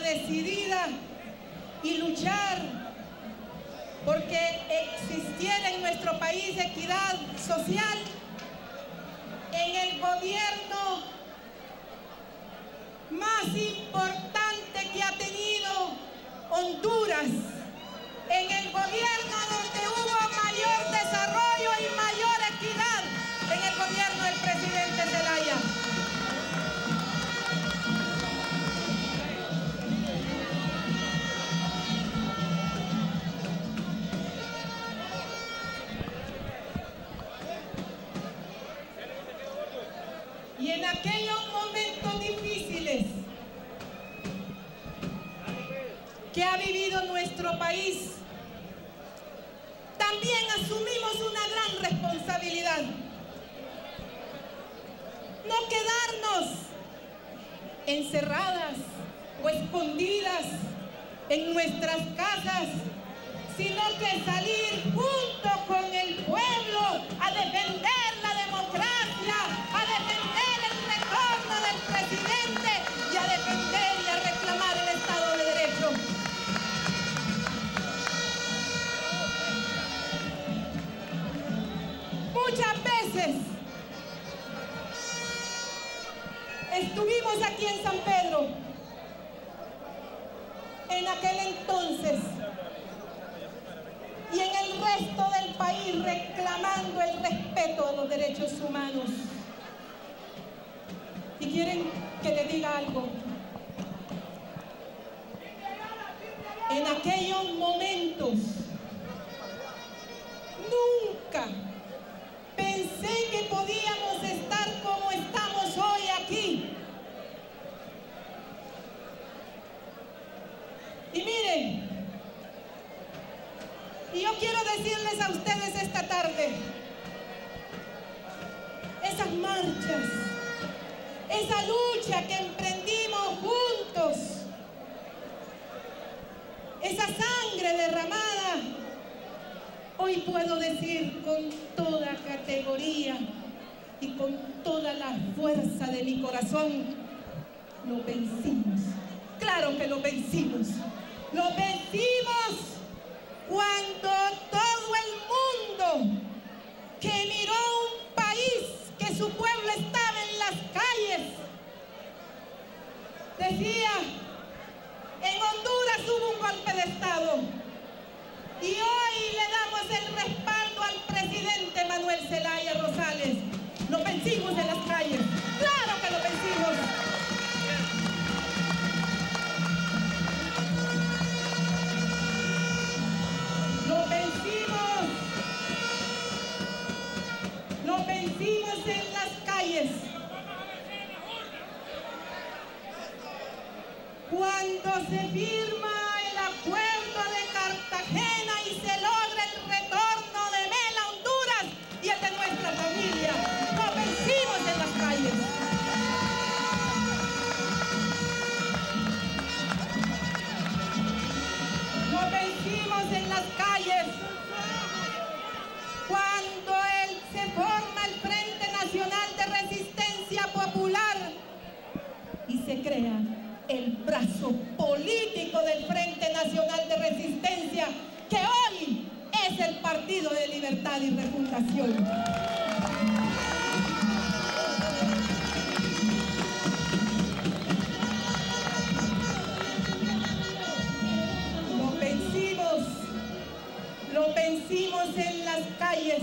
decidida y luchar porque existiera en nuestro país equidad social, en el gobierno más importante que ha tenido Honduras, en el gobierno donde hubo que ha vivido nuestro país, también asumimos una gran responsabilidad. No quedarnos encerradas o escondidas en nuestras casas, sino que salir junto estuvimos aquí en San Pedro, en aquel entonces, y en el resto del país reclamando el respeto a los derechos humanos. Y quieren que le diga algo. En aquellos momentos, marchas, esa lucha que emprendimos juntos, esa sangre derramada, hoy puedo decir con toda categoría y con toda la fuerza de mi corazón, lo vencimos. Claro que lo vencimos. Lo vencimos cuando su pueblo estaba en las calles. Decía, en Honduras hubo un golpe de Estado y hoy le damos el respaldo al presidente Manuel Zelaya Cuando se firma el acuerdo de Cartagena y se logra el retorno de Mela Honduras y el de nuestra familia, lo vencimos en las calles. Lo vencimos en las calles cuando él se forma el Frente Nacional de Resistencia Popular y se crea político del Frente Nacional de Resistencia que hoy es el Partido de Libertad y Refundación. Lo vencimos, lo vencimos en las calles,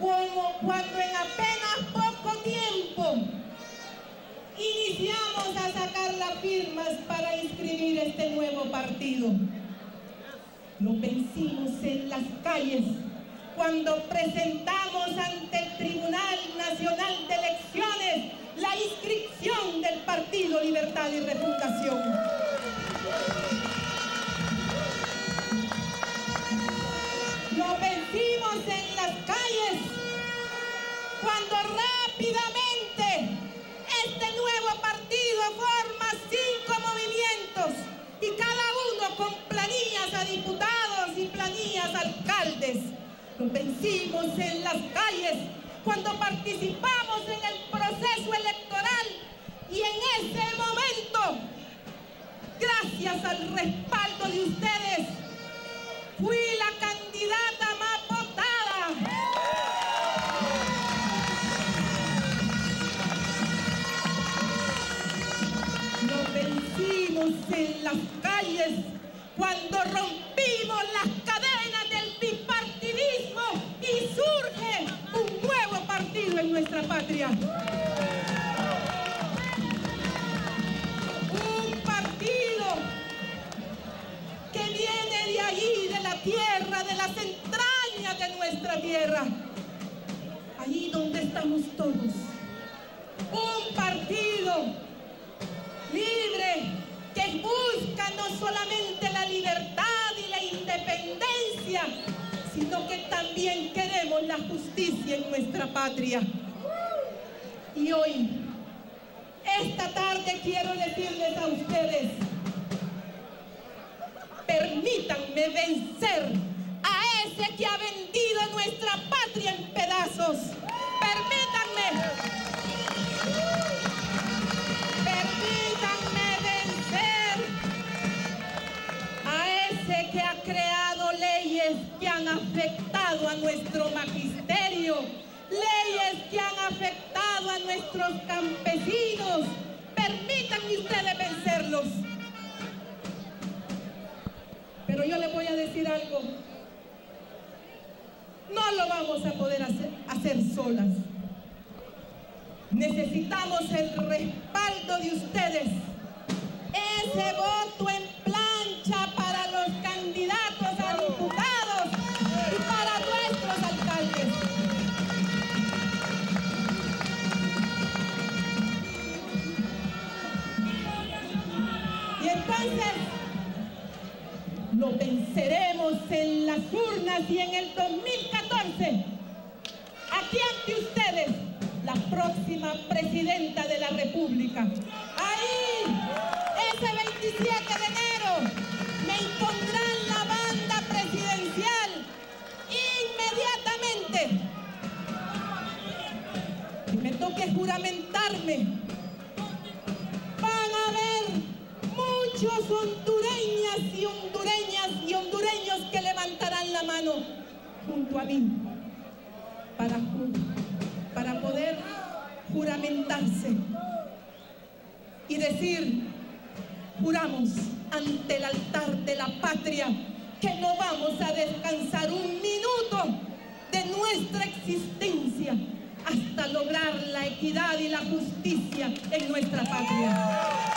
como cuando en apenas firmas para inscribir este nuevo partido. Lo vencimos en las calles cuando presentamos ante el Tribunal Nacional de Elecciones la inscripción del Partido Libertad y Refundación. Lo vencimos en las calles cuando rápidamente vencimos en las calles cuando participamos en el proceso electoral y en ese momento gracias al respaldo de ustedes, fui la candidata más votada. Nos vencimos en las calles cuando rompimos las nuestra patria. Un partido que viene de allí, de la tierra, de las entrañas de nuestra tierra. Allí donde estamos todos. Un partido libre, que busca no solamente la libertad y la independencia, sino que también queremos la justicia en nuestra patria. Y hoy, esta tarde quiero decirles a ustedes, permítanme vencer a ese que ha vendido nuestra patria en pedazos. Campesinos. Permítanme ustedes vencerlos. Pero yo les voy a decir algo. No lo vamos a poder hacer, hacer solas. Necesitamos el respaldo de ustedes. Ese voto en lo venceremos en las urnas y en el 2014, aquí ante ustedes, la próxima presidenta de la República. Ahí, ese 27 de enero, me impondrán la banda presidencial inmediatamente. Y me toque juramentarme. Muchos hondureñas y hondureñas y hondureños que levantarán la mano junto a mí para, para poder juramentarse y decir, juramos ante el altar de la patria que no vamos a descansar un minuto de nuestra existencia hasta lograr la equidad y la justicia en nuestra patria.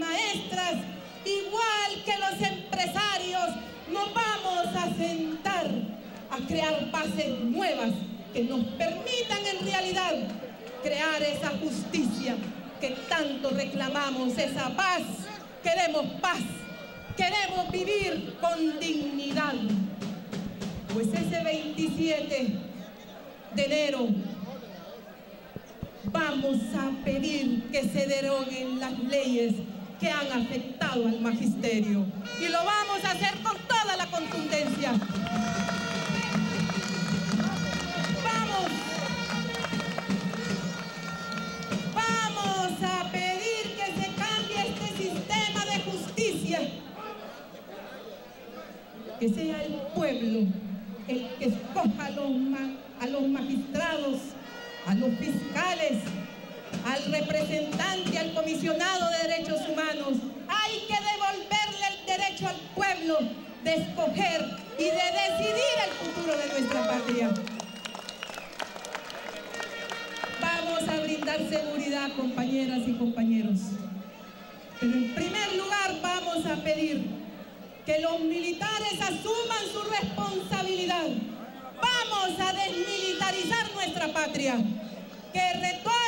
Maestras, igual que los empresarios, nos vamos a sentar a crear bases nuevas que nos permitan en realidad crear esa justicia que tanto reclamamos, esa paz. Queremos paz, queremos vivir con dignidad. Pues ese 27 de enero vamos a pedir que se deroguen las leyes que han afectado al magisterio. Y lo vamos a hacer con toda la contundencia. Vamos. Vamos a pedir que se cambie este sistema de justicia. Que sea el pueblo el que escoja a los, magistrados, a los fiscales, al representante, al comisionado de derechos humanos. Hay que devolverle el derecho al pueblo de escoger y de decidir el futuro de nuestra patria. Vamos a brindar seguridad, compañeras y compañeros. En primer lugar vamos a pedir que los militares asuman su responsabilidad. Vamos a desmilitarizar nuestra patria. Que retornen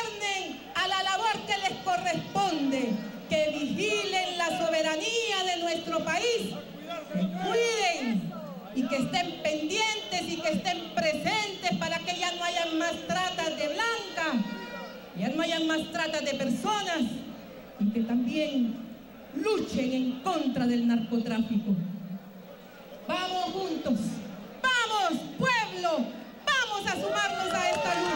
corresponde, que vigilen la soberanía de nuestro país, que cuiden y que estén pendientes y que estén presentes para que ya no hayan más tratas de blancas, ya no hayan más tratas de personas y que también luchen en contra del narcotráfico. Vamos juntos, vamos pueblo, vamos a sumarnos a esta lucha.